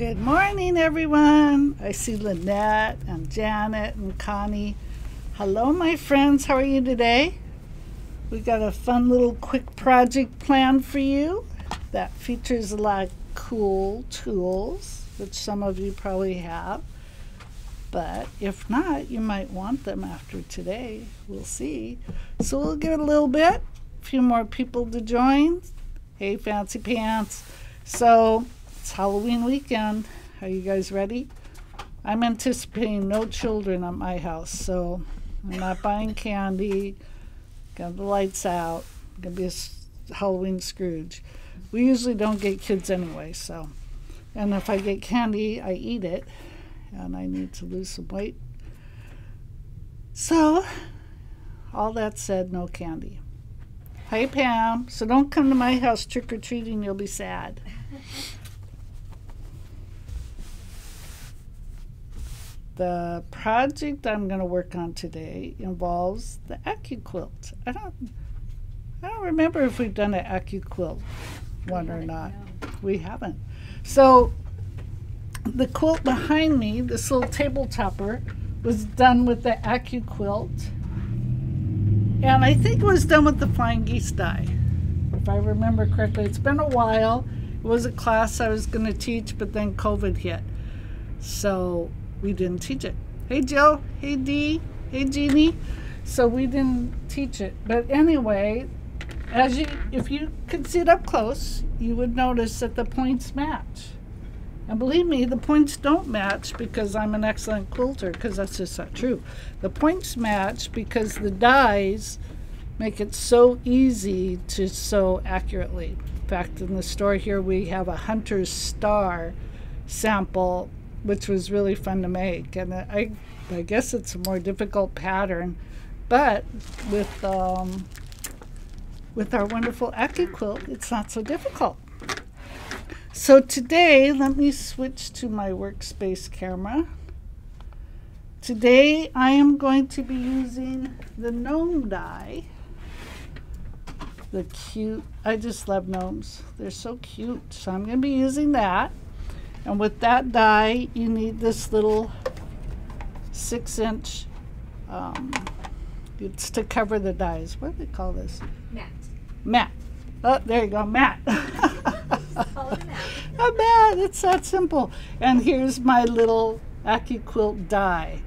Good morning, everyone. I see Lynette and Janet and Connie. Hello, my friends. How are you today? We got a fun little quick project planned for you that features a lot of cool tools, which some of you probably have. But if not, you might want them after today. We'll see. So we'll give it a little bit, a few more people to join. Hey, fancy pants. So it's Halloween weekend. Are you guys ready? I'm anticipating no children at my house, so I'm not buying candy. Got the lights out. Gonna be a Halloween Scrooge. We usually don't get kids anyway, so. And if I get candy, I eat it, and I need to lose some weight. So, all that said, no candy. Hey, Pam. So don't come to my house trick or treating, you'll be sad. The project I'm going to work on today involves the AccuQuilt. I don't, I don't remember if we've done an AccuQuilt one or not. We haven't. So the quilt behind me, this little table topper, was done with the AccuQuilt. And I think it was done with the Flying Geese die, if I remember correctly. It's been a while. It was a class I was going to teach, but then COVID hit. So we didn't teach it. Hey, Jill. Hey, Dee. Hey, Jeannie. So we didn't teach it. But anyway, as you, if you could see it up close, you would notice that the points match. And believe me, the points don't match because I'm an excellent quilter, because that's just not true. The points match because the dies make it so easy to sew accurately. In fact, in the store here, we have a hunter's star sample which was really fun to make. And I, I guess it's a more difficult pattern, but with um, with our wonderful AccuQuilt, it's not so difficult. So today, let me switch to my workspace camera. Today, I am going to be using the gnome die. The cute, I just love gnomes. They're so cute. So I'm going to be using that. And with that die, you need this little six inch, um, it's to cover the dies. What do they call this? Mat. Mat. Oh, there you go, mat. a mat. it's that simple. And here's my little AccuQuilt die.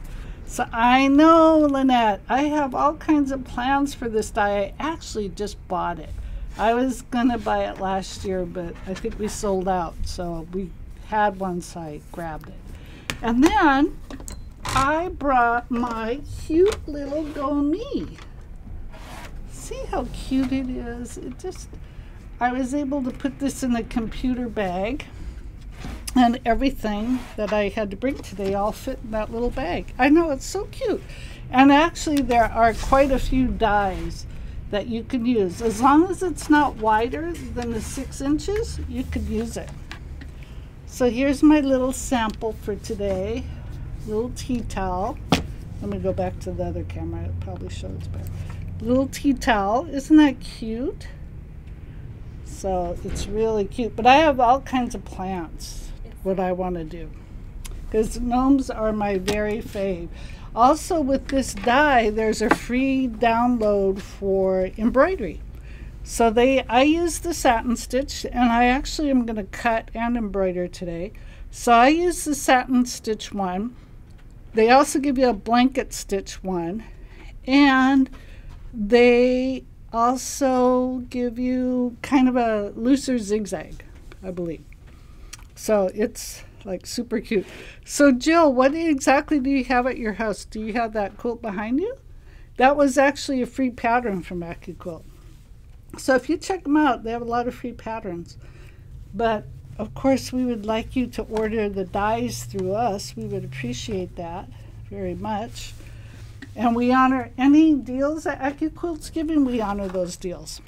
So I know, Lynette, I have all kinds of plans for this die. I actually just bought it. I was going to buy it last year, but I think we sold out. So we had one, I grabbed it. And then I brought my cute little GO! Me. See how cute it is? It just, I was able to put this in a computer bag and everything that I had to bring today all fit in that little bag. I know, it's so cute. And actually there are quite a few dies that you can use. As long as it's not wider than the six inches, you could use it. So here's my little sample for today. Little tea towel. Let me go back to the other camera. It probably shows better. Little tea towel. Isn't that cute? So it's really cute. But I have all kinds of plants, what I want to do. Because gnomes are my very fave. Also with this die, there's a free download for embroidery. So they, I use the satin stitch and I actually am going to cut and embroider today. So I use the satin stitch one. They also give you a blanket stitch one and they also give you kind of a looser zigzag, I believe. So it's like super cute. So Jill, what exactly do you have at your house? Do you have that quilt behind you? That was actually a free pattern from AccuQuilt. So if you check them out, they have a lot of free patterns. But of course, we would like you to order the dies through us. We would appreciate that very much. And we honor any deals that AccuQuilt's giving, we honor those deals.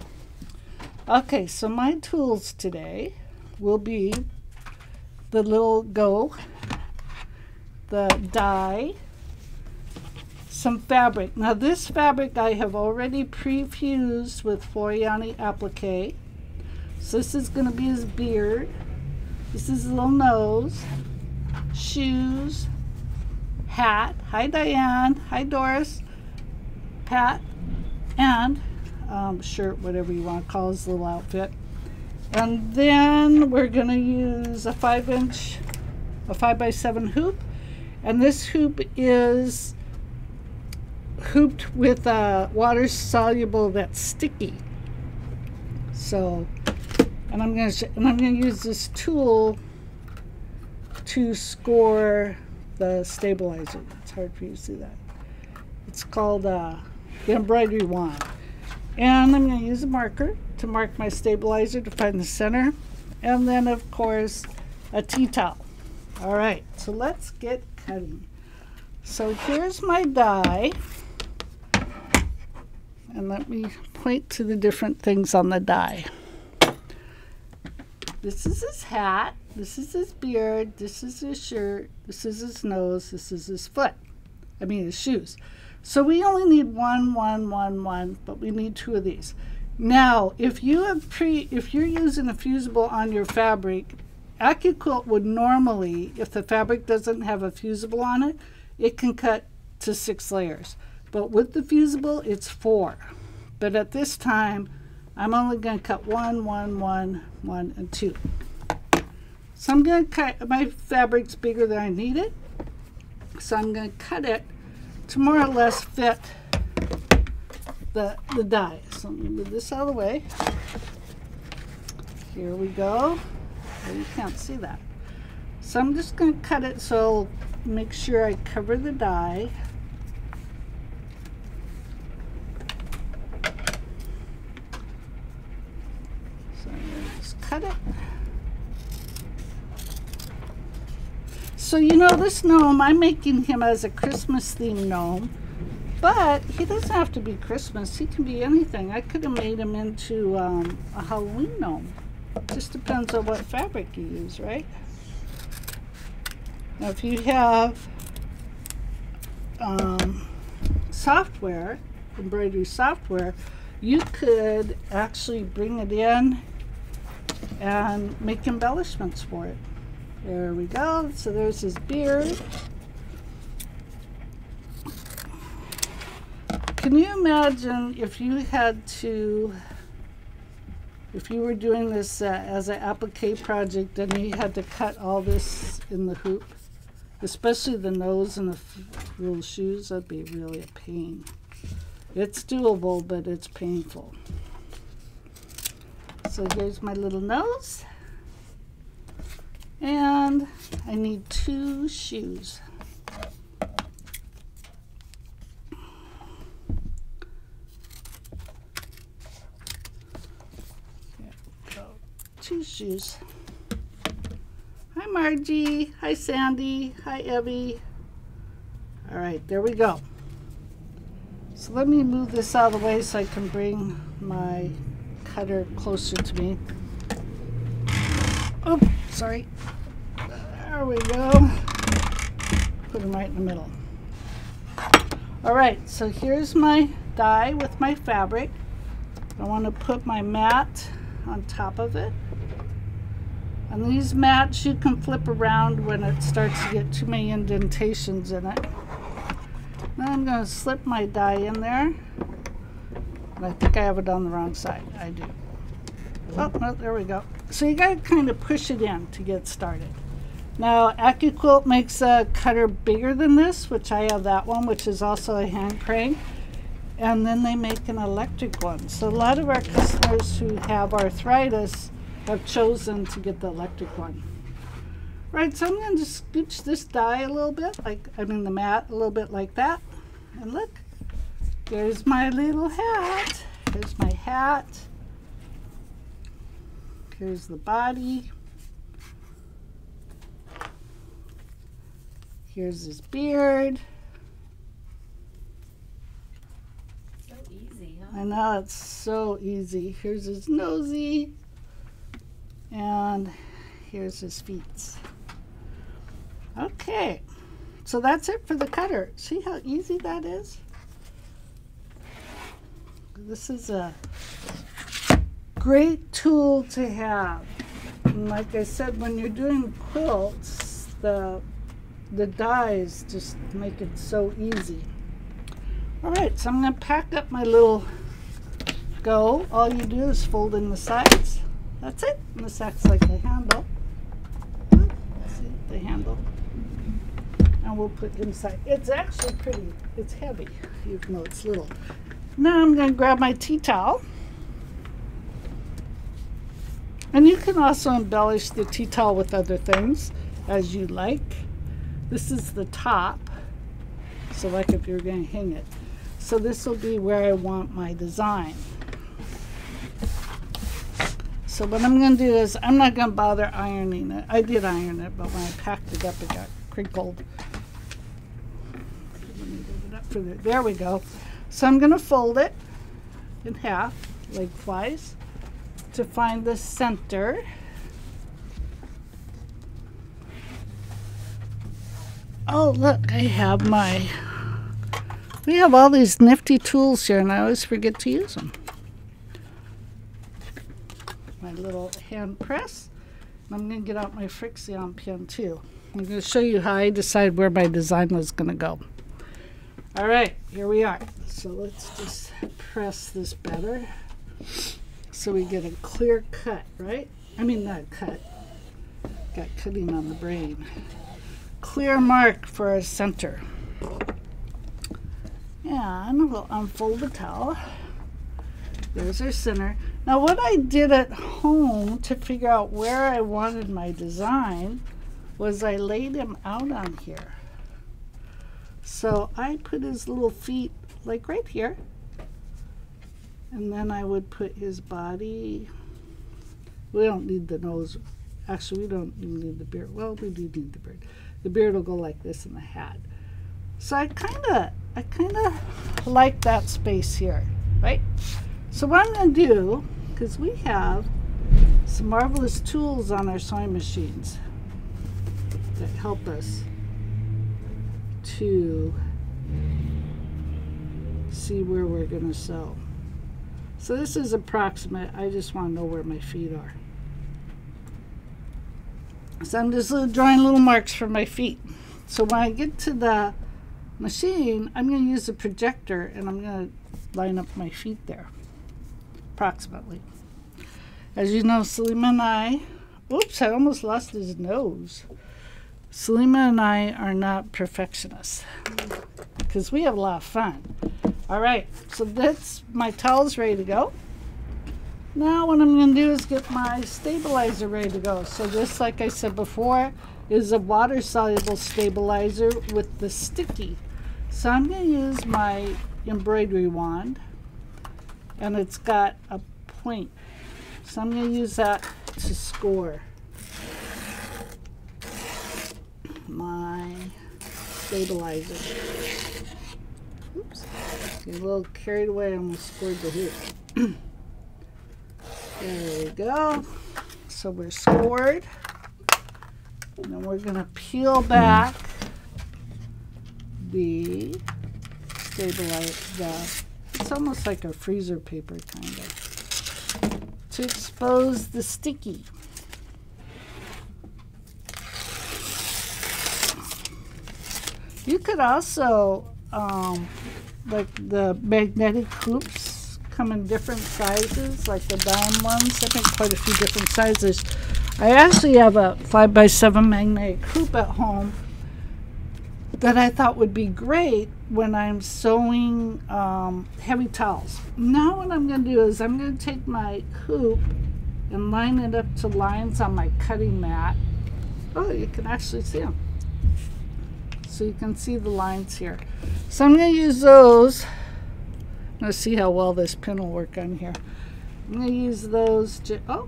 Okay, so my tools today will be the little go, the die, some fabric. Now this fabric I have already pre-fused with Floriani applique. So this is going to be his beard. This is his little nose, shoes, hat. Hi, Diane. Hi, Doris. Hat and um, shirt, whatever you want to call his little outfit. And then we're going to use a five inch, a five by seven hoop. And this hoop is hooped with a water soluble that's sticky. So, and I'm going to, and I'm going to use this tool to score the stabilizer. It's hard for you to see that. It's called uh, the embroidery wand. And I'm going to use a marker to mark my stabilizer to find the center. And then, of course, a tea towel. All right, so let's get cutting. So here's my die. And let me point to the different things on the die. This is his hat. This is his beard. This is his shirt. This is his nose. This is his foot. I mean, his shoes. So we only need one, one, one, one, but we need two of these. Now, if you have pre, if you're using a fusible on your fabric, AccuQuilt would normally, if the fabric doesn't have a fusible on it, it can cut to six layers. But with the fusible, it's four. But at this time, I'm only going to cut one, one, one, one, and two. So I'm going to cut, my fabric's bigger than I need it. So I'm going to cut it to more or less fit the, the die. So let me move this out of the way. Here we go. Oh, you can't see that. So I'm just going to cut it so I'll make sure I cover the die. So I'm going to just cut it. So you know this gnome, I'm making him as a Christmas themed gnome, but he doesn't have to be Christmas. He can be anything. I could have made him into um, a Halloween gnome. Just depends on what fabric you use, right? Now if you have um, software, embroidery software, you could actually bring it in and make embellishments for it. There we go. So there's his beard. Can you imagine if you had to, if you were doing this uh, as an applique project and you had to cut all this in the hoop, especially the nose and the little shoes, that'd be really a pain. It's doable, but it's painful. So here's my little nose. And I need two shoes. Two shoes. Hi Margie. Hi Sandy. Hi Evie. All right, there we go. So let me move this out of the way so I can bring my cutter closer to me. Oh, sorry. There we go. Put them right in the middle. All right, so here's my die with my fabric. I want to put my mat on top of it. And these mats you can flip around when it starts to get too many indentations in it. Now I'm going to slip my die in there. I think I have it on the wrong side. I do. Oh, no, there we go. So you got to kind of push it in to get started. Now, AccuQuilt makes a cutter bigger than this, which I have that one, which is also a hand crank. And then they make an electric one. So a lot of our customers who have arthritis have chosen to get the electric one. Right, so I'm going to scooch this die a little bit, like, I mean the mat a little bit like that. And look, there's my little hat. Here's my hat. Here's the body. Here's his beard. So easy, huh? I know it's so easy. Here's his nosy. And here's his feet. Okay. So that's it for the cutter. See how easy that is? This is a great tool to have. And like I said, when you're doing quilts, the the dies just make it so easy. All right, so I'm gonna pack up my little go. All you do is fold in the sides. That's it. And this acts like a handle. See the handle. And we'll put inside. It's actually pretty, it's heavy, even though it's little. Now I'm gonna grab my tea towel. And you can also embellish the tea towel with other things as you like. This is the top. So like if you're going to hang it. So this will be where I want my design. So what I'm going to do is I'm not going to bother ironing it. I did iron it, but when I packed it up, it got crinkled. There we go. So I'm going to fold it in half, lengthwise to find the center. Oh, look, I have my. We have all these nifty tools here, and I always forget to use them. My little hand press. And I'm going to get out my Frixion pen too. I'm going to show you how I decide where my design was going to go. All right, here we are. So let's just press this better so we get a clear cut, right? I mean, not cut. Got cutting on the brain. Clear mark for our center. And we'll unfold the towel. There's our center. Now what I did at home to figure out where I wanted my design was I laid him out on here. So I put his little feet like right here and then I would put his body. We don't need the nose. Actually, we don't need the beard. Well, we do need the beard. The beard will go like this in the hat. So I kind of, I kind of like that space here, right? So what I'm going to do, because we have some marvelous tools on our sewing machines that help us to see where we're going to sew. So this is approximate. I just want to know where my feet are. So I'm just drawing little marks for my feet. So when I get to the machine, I'm going to use a projector and I'm going to line up my feet there, approximately. As you know, Salima and I, oops, I almost lost his nose. Salima and I are not perfectionists because we have a lot of fun. All right, so that's my towels ready to go. Now what I'm going to do is get my stabilizer ready to go. So this, like I said before, is a water-soluble stabilizer with the sticky. So I'm going to use my embroidery wand, and it's got a point. So I'm going to use that to score my stabilizer. Oops. Get a little carried away, I almost scored the hoop. there we go. So we're scored. And then we're going to peel back the stabilize the it's almost like a freezer paper kind of to expose the sticky you could also um, like the magnetic hoops come in different sizes, like the DIME ones. I make quite a few different sizes. I actually have a 5x7 magnetic hoop at home that I thought would be great when I'm sewing um, heavy towels. Now what I'm going to do is I'm going to take my hoop and line it up to lines on my cutting mat. Oh, you can actually see them so you can see the lines here. So I'm going to use those. Let's see how well this pin will work on here. I'm going to use those to, oh,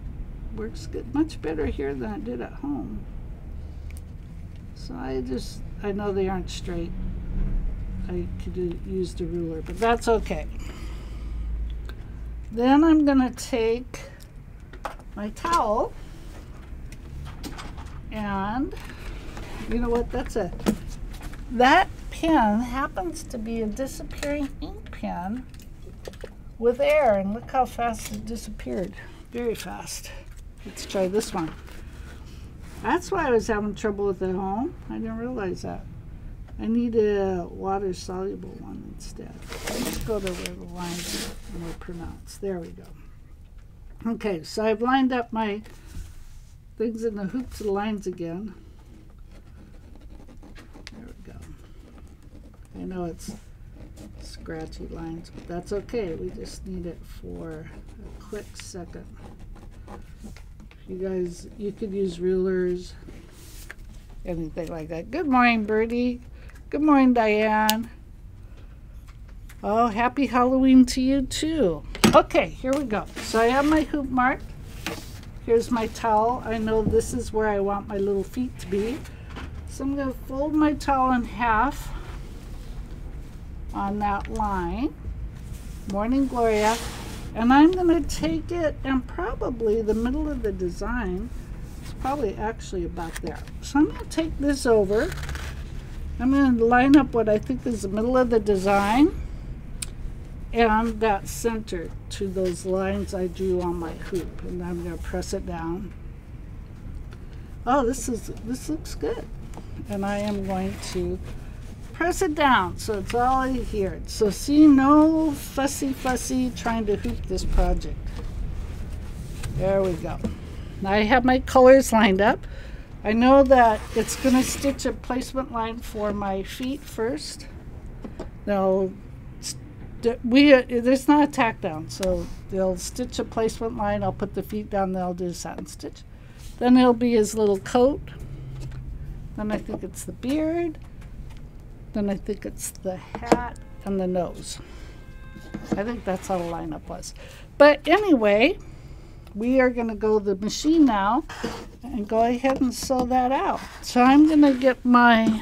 works good, much better here than it did at home. So I just, I know they aren't straight. I could use the ruler, but that's okay. Then I'm going to take my towel and you know what, that's a that pen happens to be a disappearing ink pen with air, and look how fast it disappeared. Very fast. Let's try this one. That's why I was having trouble with the home. I didn't realize that. I need a water soluble one instead. Let's go to where the lines are more pronounced. There we go. Okay, so I've lined up my things in the hoops and lines again. There we go. I know it's scratchy lines, but that's okay. We just need it for a quick second. You guys, you could use rulers, anything like that. Good morning, Birdie. Good morning, Diane. Oh, happy Halloween to you too. Okay, here we go. So I have my hoop mark. Here's my towel. I know this is where I want my little feet to be. So I'm going to fold my towel in half on that line. Morning Gloria. And I'm going to take it and probably the middle of the design is probably actually about there. So I'm going to take this over. I'm going to line up what I think is the middle of the design and that center to those lines I drew on my hoop. And I'm going to press it down. Oh, this is this looks good. And I am going to press it down so it's all here. So see, no fussy fussy trying to hoop this project. There we go. Now I have my colors lined up. I know that it's going to stitch a placement line for my feet first. Now, we uh, there's not a tack down, so they'll stitch a placement line. I'll put the feet down. They'll do a satin stitch. Then it'll be his little coat. Then I think it's the beard. Then I think it's the hat and the nose. I think that's how the lineup was. But anyway, we are going to go to the machine now and go ahead and sew that out. So I'm going to get my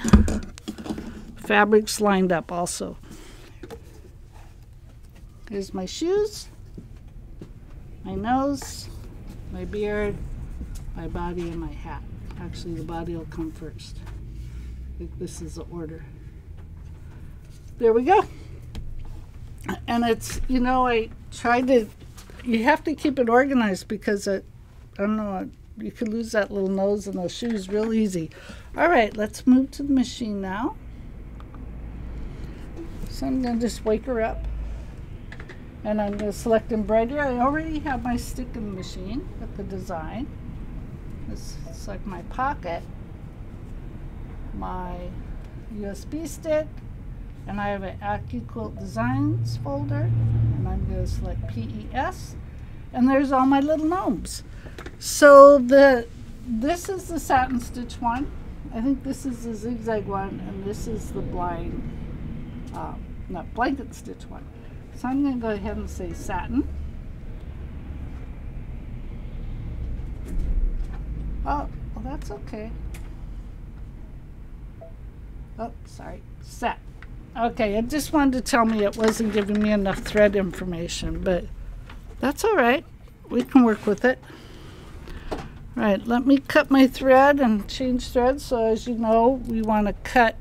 fabrics lined up also. Here's my shoes, my nose, my beard, my body, and my hat. Actually, the body will come first. I think this is the order there we go. And it's, you know, I tried to, you have to keep it organized because it, I don't know, you could lose that little nose and those shoes real easy. All right, let's move to the machine now. So I'm going to just wake her up. And I'm going to select embroidery. I already have my stick in the machine with the design. Let's select my pocket, my USB stick, and I have an AccuQuilt Designs folder and I'm going to select PES and there's all my little gnomes. So the this is the satin stitch one. I think this is the zigzag one and this is the blind, uh, not blanket stitch one. So I'm going to go ahead and say satin. Oh, well that's okay. Oh, sorry, set. Okay, it just wanted to tell me it wasn't giving me enough thread information, but that's all right. We can work with it. All right, let me cut my thread and change threads. So as you know, we want to cut,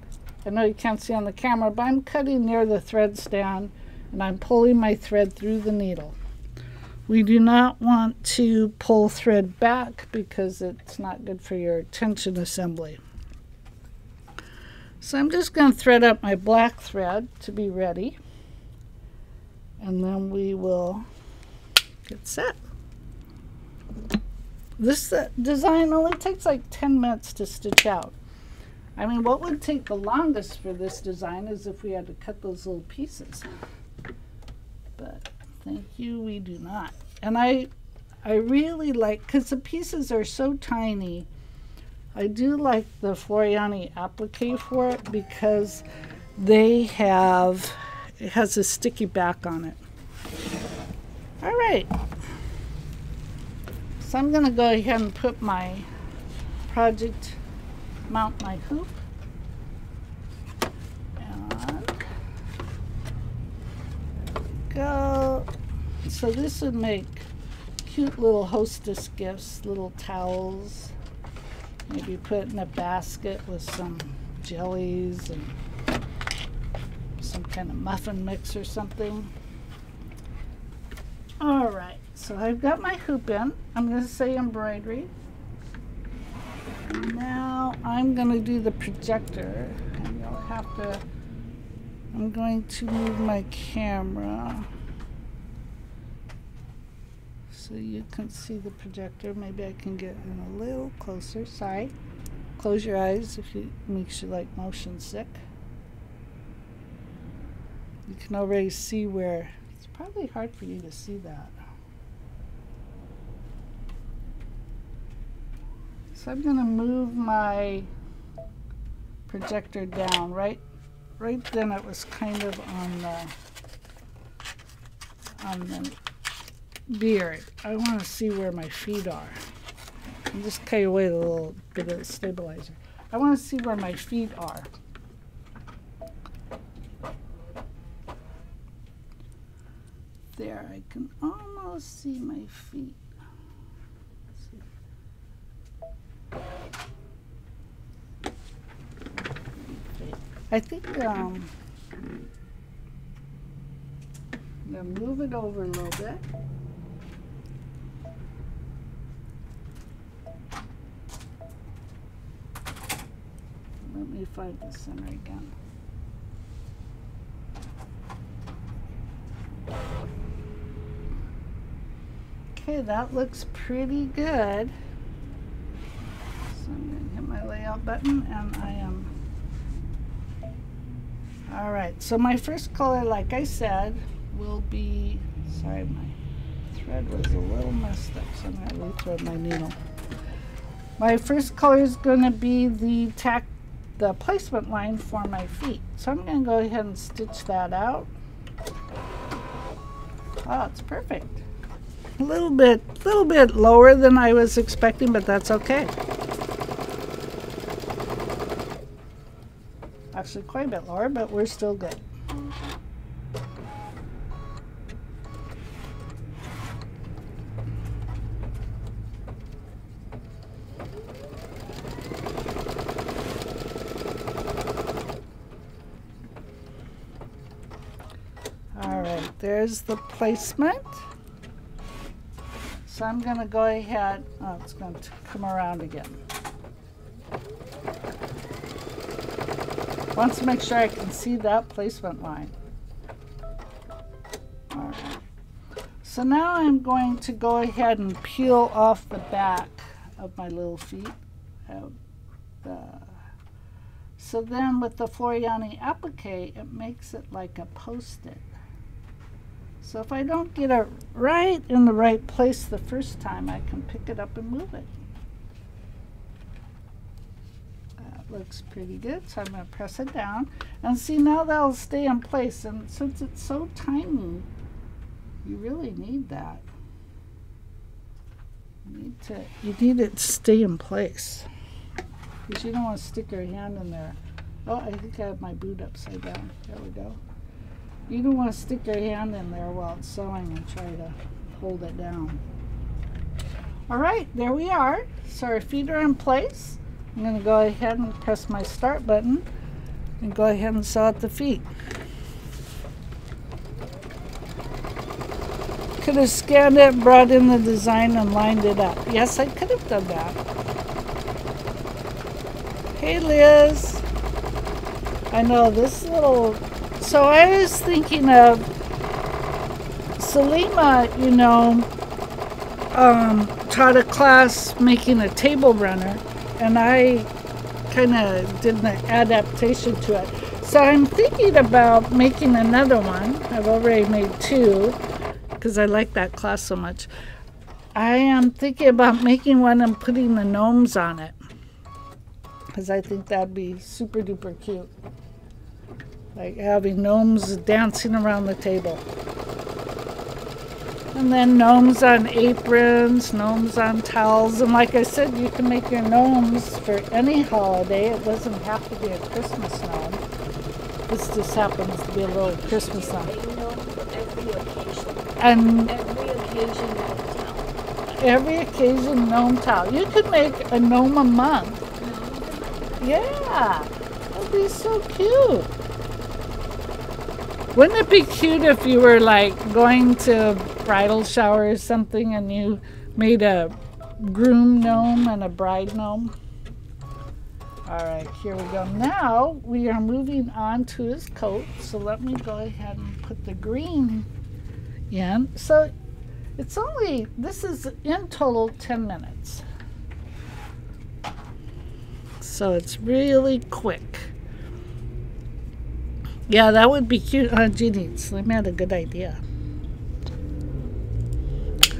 I know you can't see on the camera, but I'm cutting near the thread stand and I'm pulling my thread through the needle. We do not want to pull thread back because it's not good for your tension assembly. So I'm just going to thread up my black thread to be ready. And then we will get set. This uh, design only takes like 10 minutes to stitch out. I mean, what would take the longest for this design is if we had to cut those little pieces. But thank you, we do not. And I, I really like, because the pieces are so tiny, I do like the Floriani applique for it because they have, it has a sticky back on it. All right. So I'm going to go ahead and put my project, mount my hoop. And go. So this would make cute little hostess gifts, little towels. Maybe put in a basket with some jellies and some kind of muffin mix or something. All right, so I've got my hoop in. I'm going to say embroidery. Now I'm going to do the projector. And you'll have to, I'm going to move my camera so you can see the projector. Maybe I can get in a little closer. Sorry. Close your eyes if it makes you like motion sick. You can already see where it's probably hard for you to see that. So I'm going to move my projector down right right then it was kind of on the on the beard. I want to see where my feet are. And just take away a little bit of stabilizer. I want to see where my feet are. There, I can almost see my feet. I think um, I'm gonna move it over a little bit. Let me find the center again. Okay, that looks pretty good. So I'm going to hit my layout button and I am. All right, so my first color, like I said, will be, sorry, my thread was a little messed up, so I'm going to rethread my needle. My first color is going to be the tack, the placement line for my feet. So I'm going to go ahead and stitch that out. Oh, it's perfect. A little bit, little bit lower than I was expecting, but that's okay. Actually, quite a bit lower, but we're still good. All there's the placement. So I'm going to go ahead, oh, it's going to come around again. Want to make sure I can see that placement line. So now I'm going to go ahead and peel off the back of my little feet. so then with the Floriani applique, it makes it like a post-it. So if I don't get it right in the right place the first time, I can pick it up and move it. That looks pretty good, so I'm going to press it down. And see, now that'll stay in place. And since it's so tiny, you really need that. You need, to, you need it to stay in place. Because you don't want to stick your hand in there. Oh, I think I have my boot upside down. There we go. You don't want to stick your hand in there while it's sewing and try to hold it down. All right, there we are. So our feet are in place. I'm going to go ahead and press my start button and go ahead and sew out the feet. Could have scanned it, brought in the design, and lined it up. Yes, I could have done that. Hey, Liz. I know this little so I was thinking of Salima, you know, um, taught a class making a table runner, and I kind of did an adaptation to it. So I'm thinking about making another one. I've already made two because I like that class so much. I am thinking about making one and putting the gnomes on it because I think that'd be super duper cute like having gnomes dancing around the table. And then gnomes on aprons, gnomes on towels. And like I said, you can make your gnomes for any holiday. It doesn't have to be a Christmas gnome. This just happens to be a little Christmas gnome. Every occasion. And Every occasion gnome towel. every occasion gnome towel. You could make a gnome a month. Yeah, that'd be so cute. Wouldn't it be cute if you were like going to a bridal shower or something and you made a groom gnome and a bride gnome? All right, here we go. Now we are moving on to his coat. So let me go ahead and put the green in. So it's only, this is in total 10 minutes. So it's really quick. Yeah, that would be cute. Uh, Jeannie, Slim had a good idea.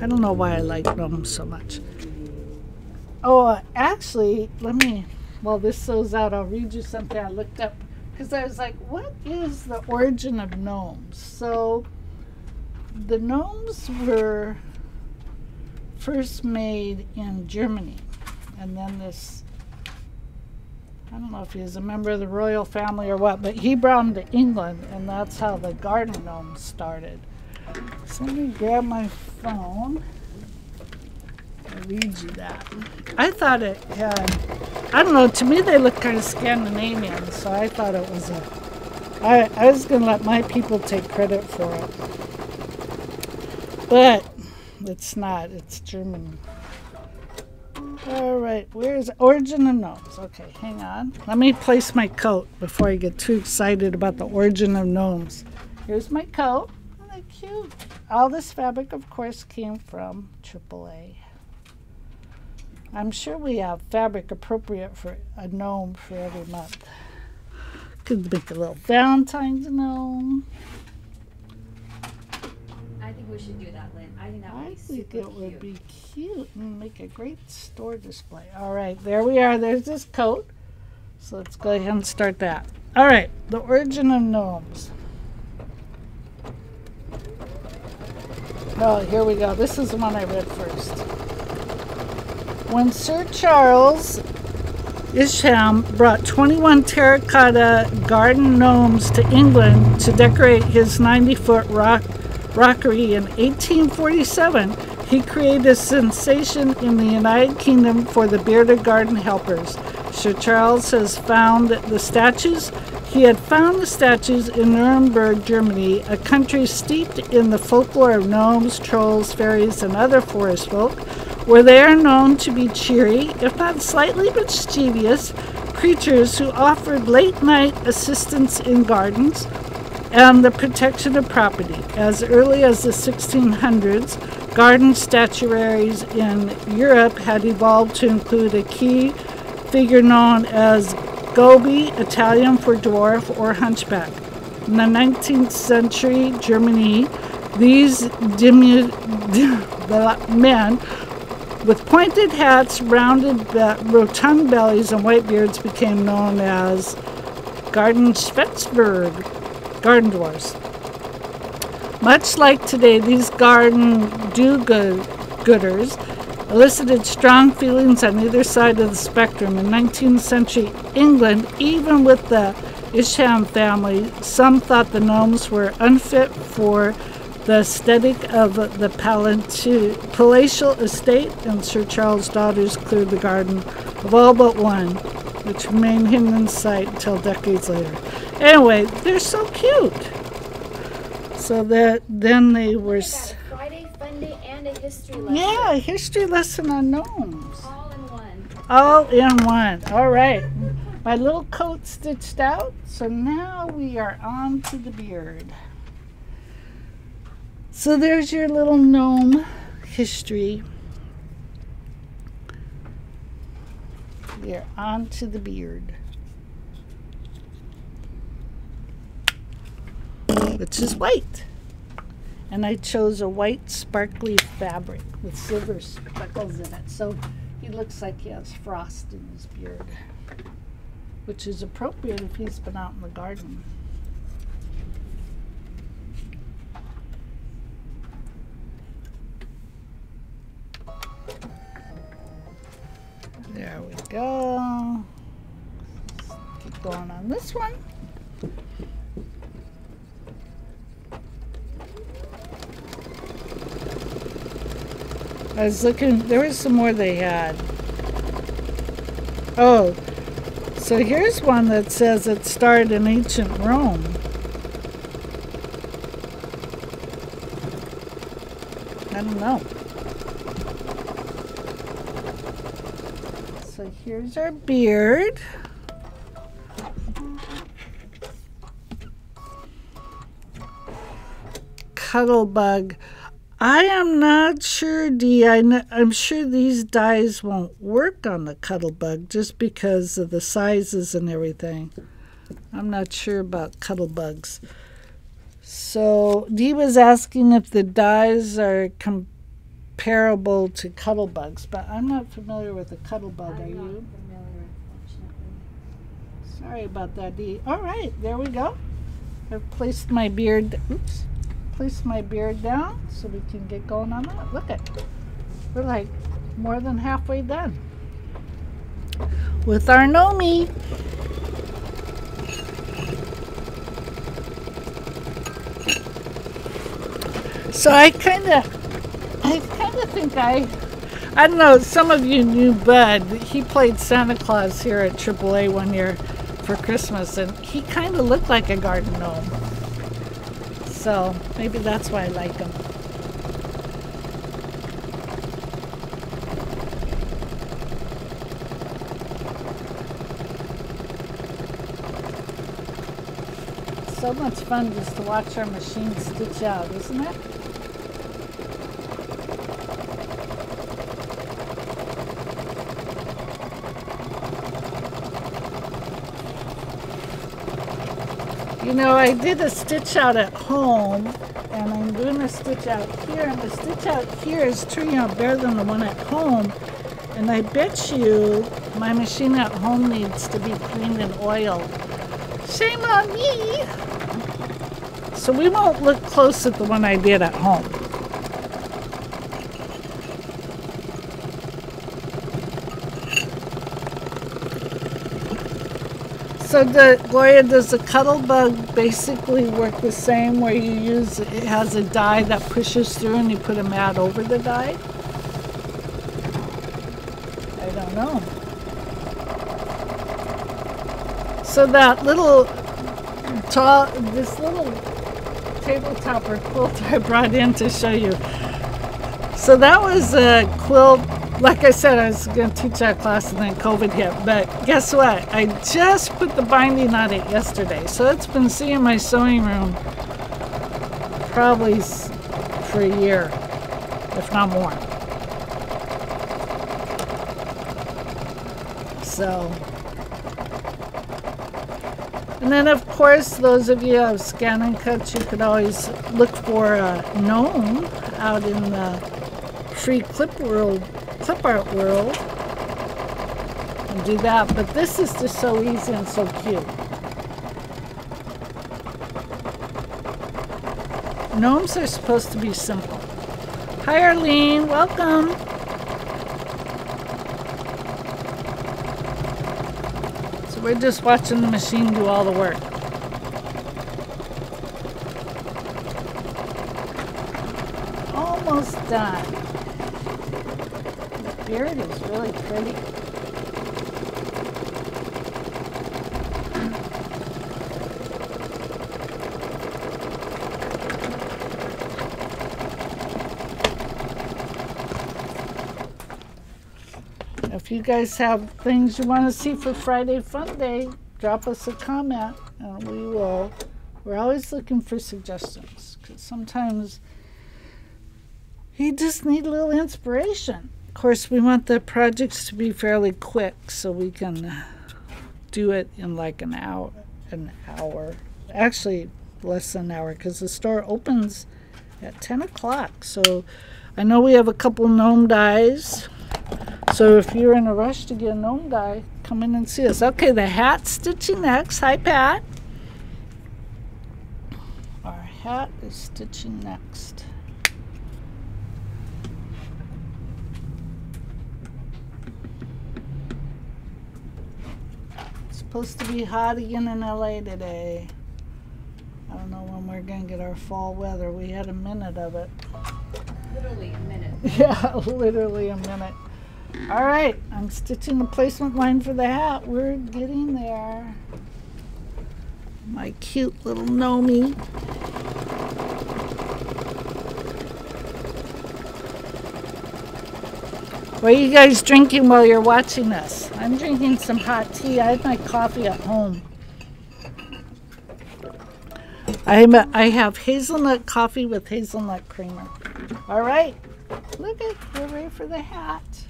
I don't know why I like gnomes so much. Oh, uh, actually, let me, while this sews out, I'll read you something I looked up because I was like, what is the origin of gnomes? So, the gnomes were first made in Germany, and then this I don't know if he's a member of the royal family or what, but he brought them to England, and that's how the garden gnomes started. So let me grab my phone and read you that. I thought it had, I don't know, to me they look kind of Scandinavian, so I thought it was a, I, I was going to let my people take credit for it. But it's not, it's German. All right, where's origin of gnomes? Okay, hang on. Let me place my coat before I get too excited about the origin of gnomes. Here's my coat. Isn't that cute? All this fabric, of course, came from AAA. I'm sure we have fabric appropriate for a gnome for every month. Could make a little Valentine's gnome. I think we should do that, Lynn. I think that would I be think super it would cute. be cute and make a great store display. All right, there we are. There's this coat. So let's go ahead and start that. All right, the origin of gnomes. Oh, here we go. This is the one I read first. When Sir Charles Isham brought 21 terracotta garden gnomes to England to decorate his 90 foot rock rockery in 1847, he created a sensation in the United Kingdom for the bearded garden helpers. Sir Charles has found the statues. He had found the statues in Nuremberg, Germany, a country steeped in the folklore of gnomes, trolls, fairies, and other forest folk, where they are known to be cheery, if not slightly mischievous, creatures who offered late night assistance in gardens and the protection of property. As early as the 1600s, garden statuaries in Europe had evolved to include a key figure known as Gobbi, Italian for dwarf or hunchback. In the 19th century Germany, these dimu- men with pointed hats, rounded, be- rotund bellies, and white beards became known as Garden Schwetzberg, garden dwarfs. Much like today, these garden do-gooders elicited strong feelings on either side of the spectrum. In 19th century England, even with the Isham family, some thought the gnomes were unfit for the aesthetic of the palatial estate, and Sir Charles' daughters cleared the garden of all but one, which remained hidden in sight until decades later. Anyway, they're so cute. So that then they were, Friday fun day and a history lesson. yeah, a history lesson on gnomes. All in one. All in one. All right. My little coat stitched out. So now we are on to the beard. So there's your little gnome history. We are on to the beard. Which is white. And I chose a white sparkly fabric with silver speckles in it. So he looks like he has frost in his beard, which is appropriate if he's been out in the garden. There we go. Keep going on this one. I was looking, there was some more they had. Oh, so here's one that says it started in ancient Rome. I don't know. So here's our beard. Cuttlebug. I am not sure, Dee. I kn- I'm sure these dyes won't work on the Cuttlebug just because of the sizes and everything. I'm not sure about Cuttlebugs. So Dee was asking if the dyes are comparable to Cuttlebugs, but I'm not familiar with a Cuttlebug. Are I'm you? familiar. Sorry about that, Dee. All right, there we go. I've placed my beard. Oops. Placed my beard down so we can get going on that. Look at, we're like more than halfway done with our Nomi. So I kind of, I kind of think I, I don't know. Some of you knew Bud. He played Santa Claus here at AAA one year for Christmas, and he kind of looked like a garden gnome. So maybe that's why I like them. So much fun just to watch our machine stitch out, isn't it? Know, I did a stitch out at home, and I'm doing a stitch out here, and the stitch out here is turning out better than the one at home. And I bet you my machine at home needs to be cleaned and oiled. Shame on me! So we won't look close at the one I did at home. So the Gloria, does the Cuttlebug basically work the same where you use it has a die that pushes through and you put a mat over the die? I don't know. So that little tall this little tabletop or quilt I brought in to show you. So that was a quilt like I said, I was going to teach that class and then COVID hit. But guess what? I just put the binding on it yesterday. So it's been sitting in my sewing room probably for a year, if not more. So. And then, of course, those of you who have scan and cuts, you could always look for a gnome out in the free clip world clip art world and do that. But this is just so easy and so cute. Gnomes are supposed to be simple. Hi Arlene, welcome. So we're just watching the machine do all the work. Almost done beard is really pretty. If you guys have things you want to see for Friday Fun Day, drop us a comment and we will. We're always looking for suggestions because sometimes you just need a little inspiration. Of course, we want the projects to be fairly quick so we can do it in like an hour. An hour. Actually, less than an hour because the store opens at 10 o'clock. So I know we have a couple gnome dies. So if you're in a rush to get a gnome die, come in and see us. Okay, the hat stitching next. Hi, Pat. Our hat is stitching next. Supposed to be hot again in LA today. I don't know when we're going to get our fall weather. We had a minute of it. Literally a minute. Yeah, literally a minute. All right, I'm stitching the placement line for the hat. We're getting there. My cute little Nomi. What are you guys drinking while you're watching this? I'm drinking some hot tea. I had my coffee at home. I'm a, I have hazelnut coffee with hazelnut creamer. All right, look at we're ready for the hat.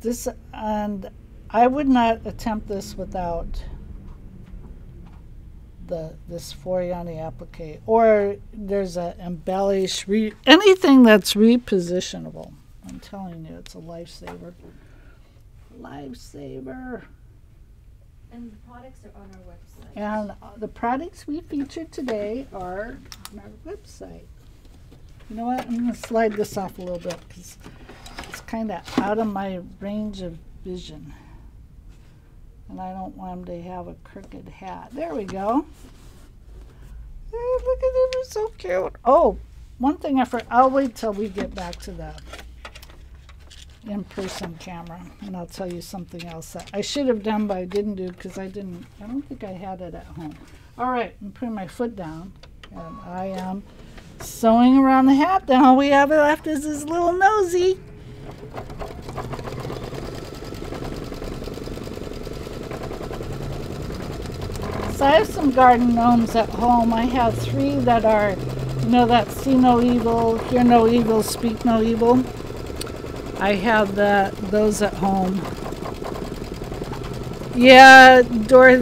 This and I would not attempt this without the this Floriani applique or there's a embellish re, anything that's repositionable. I'm telling you, it's a lifesaver. Lifesaver. And the products are on our website. And uh, the products we featured today are on our website. You know what? I'm going to slide this off a little bit because it's kind of out of my range of vision. And I don't want them to have a crooked hat. There we go. Look at them. They're so cute. Oh, one thing I forgot. I'll wait till we get back to the in-person camera and I'll tell you something else that I should have done but I didn't do because I didn't I don't think I had it at home. All right I'm putting my foot down and I am sewing around the hat. Now all we have left is this little nosy. So I have some garden gnomes at home. I have three that are you know that see no evil hear no evil speak no evil I have that those at home. Yeah, Dor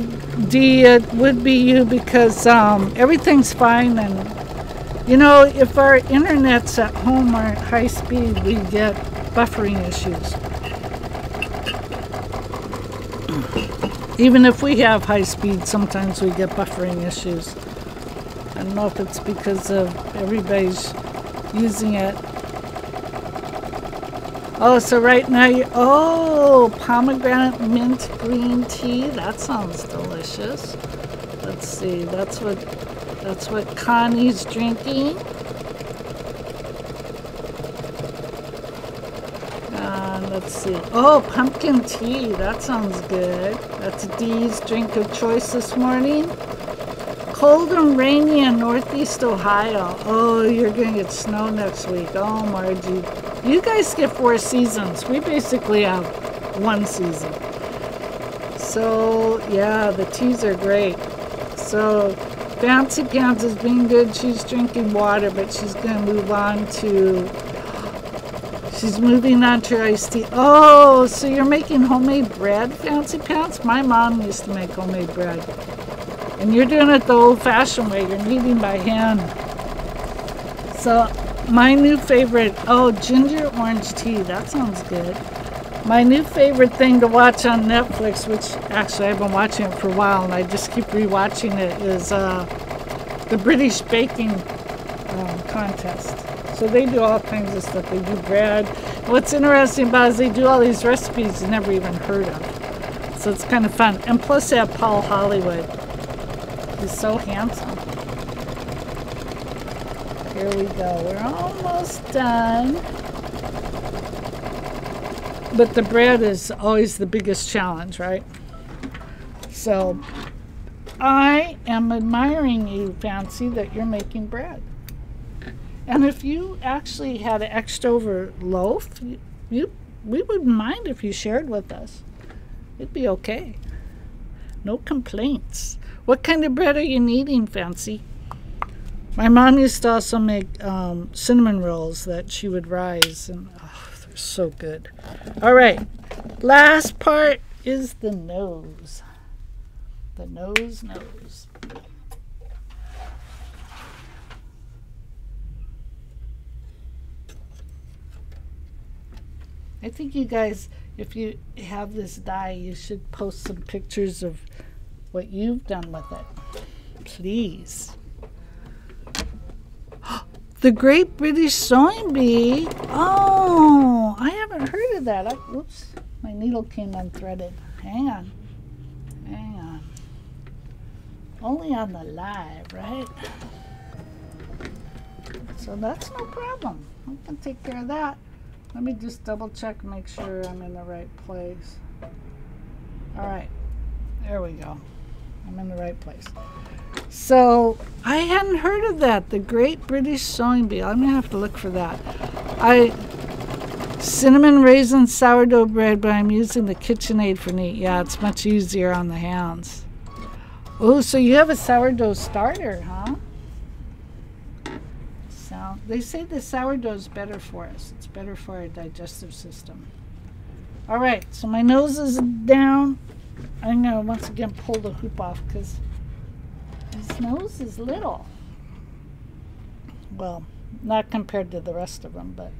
D, it would be you because um, everything's fine and you know if our internets at home aren't high speed, we get buffering issues. Even if we have high speed, sometimes we get buffering issues. I don't know if it's because of everybody's using it Oh, so right now you, oh, pomegranate mint green tea. That sounds delicious. Let's see. That's what that's what Connie's drinking. And let's see. Oh, pumpkin tea. That sounds good. That's Dee's drink of choice this morning. Cold and rainy in northeast Ohio. Oh, you're going to get snow next week. Oh, Margie. You guys get four seasons. We basically have one season. So, yeah, the teas are great. So, Fancy Pants is being good. She's drinking water, but she's going to move on to. She's moving on to iced tea. Oh, so you're making homemade bread, Fancy Pants? My mom used to make homemade bread. And you're doing it the old fashioned way. You're kneading by hand. So my new favorite, oh, ginger orange tea. That sounds good. My new favorite thing to watch on Netflix, which actually I've been watching it for a while and I just keep rewatching it, is uh, the British baking um, contest. So they do all kinds of stuff. They do bread. What's interesting about it is they do all these recipes you never even heard of. So it's kind of fun. And plus they have Paul Hollywood. He's so handsome. Here we go. We're almost done. But the bread is always the biggest challenge, right? So I am admiring you, Fancy, that you're making bread. And if you actually had an extra over loaf, you, you we wouldn't mind if you shared with us. It'd be okay. No complaints. What kind of bread are you kneading, Fancy? My mom used to also make um, cinnamon rolls that she would rise, and oh, they're so good. All right, last part is the nose. The nose, nose. I think you guys, if you have this die, you should post some pictures of what you've done with it. Please. The Great British Sewing Bee. Oh, I haven't heard of that. I, oops, my needle came unthreaded. Hang on. Hang on. Only on the live, right? So that's no problem. I can take care of that. Let me just double check, make sure I'm in the right place. All right, there we go. I'm in the right place. So I hadn't heard of that. The Great British Sewing Bee. I'm gonna have to look for that. I cinnamon raisin sourdough bread, but I'm using the KitchenAid for neat. Yeah, it's much easier on the hands. Oh, so you have a sourdough starter, huh? So they say the sourdough is better for us. It's better for our digestive system. All right, so my nose is down. I'm gonna once again pull the hoop off because his nose is little. Well, not compared to the rest of them, but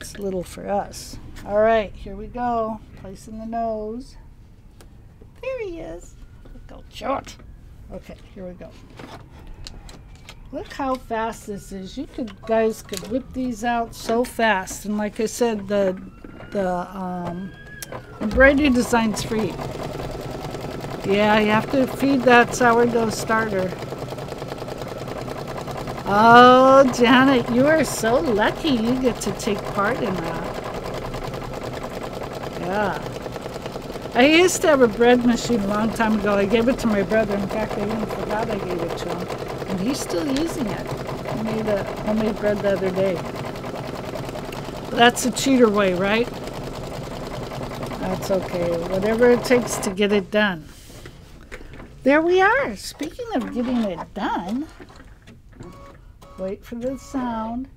it's little for us. All right, here we go. Placing the nose. There he is. How short. Okay, here we go. Look how fast this is. You could guys could whip these out so fast. And like I said, the the um, embroidery design's free. Yeah, you have to feed that sourdough starter. Oh, Janet, you are so lucky you get to take part in that. Yeah. I used to have a bread machine a long time ago. I gave it to my brother. In fact, I even forgot I gave it to him. And he's still using it. He made a homemade bread the other day. That's a cheater way, right? That's okay. Whatever it takes to get it done. There we are. Speaking of getting it done, wait for the sound.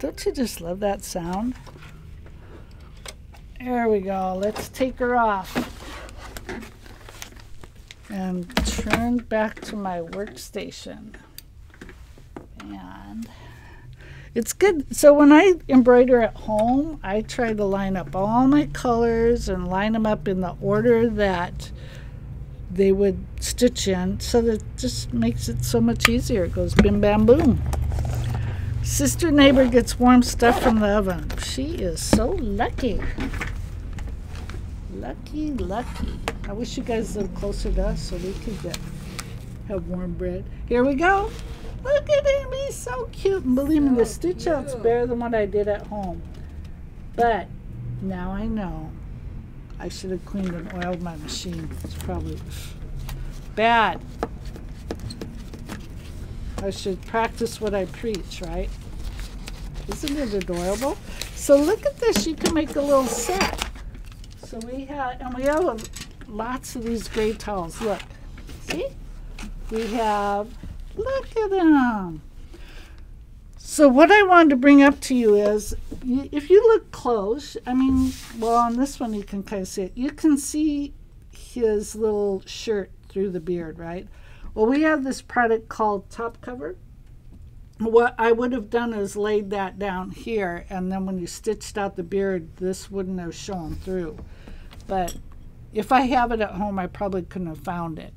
Don't you just love that sound? There we go. Let's take her off. And turn back to my workstation. And it's good. So when I embroider at home, I try to line up all my colors and line them up in the order that they would stitch in so that just makes it so much easier. It goes bim bam boom. Sister neighbor gets warm stuff from the oven. She is so lucky. Lucky, lucky. I wish you guys lived closer to us so we could get have warm bread. Here we go. Look at him, he's so cute. And believe me, the stitch out's better than what I did at home. But now I know I should have cleaned and oiled my machine. It's probably bad. I should practice what I preach, right? Isn't it adorable? So look at this. You can make a little set. So we have, and we have lots of these gray towels. Look, see? We have, look at them. So what I wanted to bring up to you is, if you look close, I mean, well, on this one you can kind of see it. You can see his little shirt through the beard, right? Well, we have this product called Top Cover. What I would have done is laid that down here, and then when you stitched out the beard, this wouldn't have shown through. But if I have it at home, I probably couldn't have found it.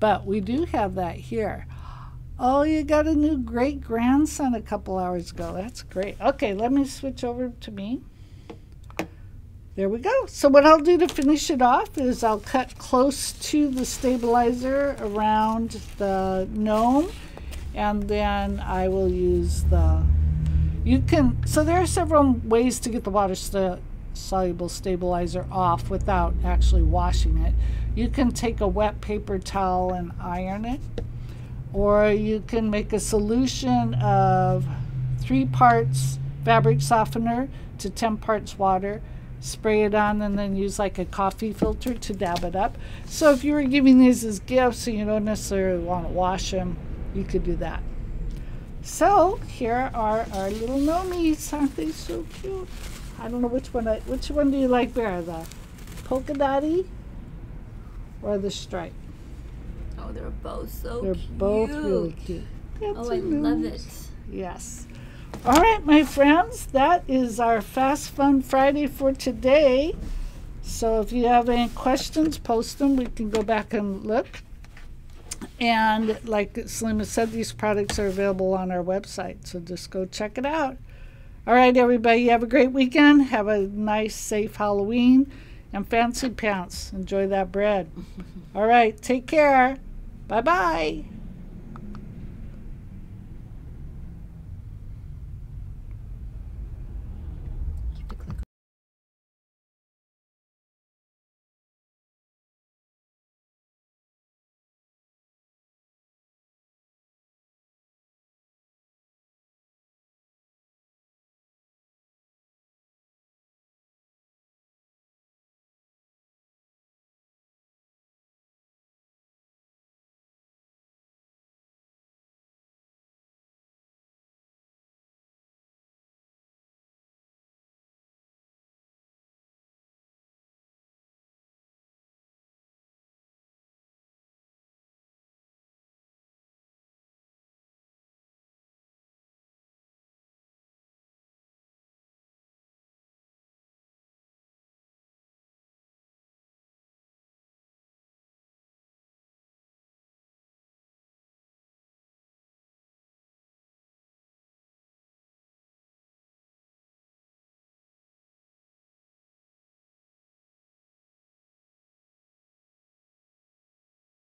But we do have that here. Oh, you got a new great grandson a couple hours ago. That's great. Okay, let me switch over to me. There we go. So what I'll do to finish it off is I'll cut close to the stabilizer around the gnome and then I will use the you can so there are several ways to get the water st soluble stabilizer off without actually washing it. You can take a wet paper towel and iron it or you can make a solution of three parts fabric softener to 10 parts water. Spray it on and then use like a coffee filter to dab it up. So if you were giving these as gifts and you don't necessarily want to wash them you could do that. So here are our little gnomies. Aren't they so cute? I don't know which one I, which one do you like better the polka dotty or the stripe Oh, they're both so they're cute. both really cute Oh, I I a love it. Yes. All right, my friends, that is our Fast Fun Friday for today. So if you have any questions, post them. We can go back and look. And like Selima said, these products are available on our website. So just go check it out. All right, everybody, have a great weekend. Have a nice, safe Halloween and fancy pants. Enjoy that bread. All right, take care. Bye bye.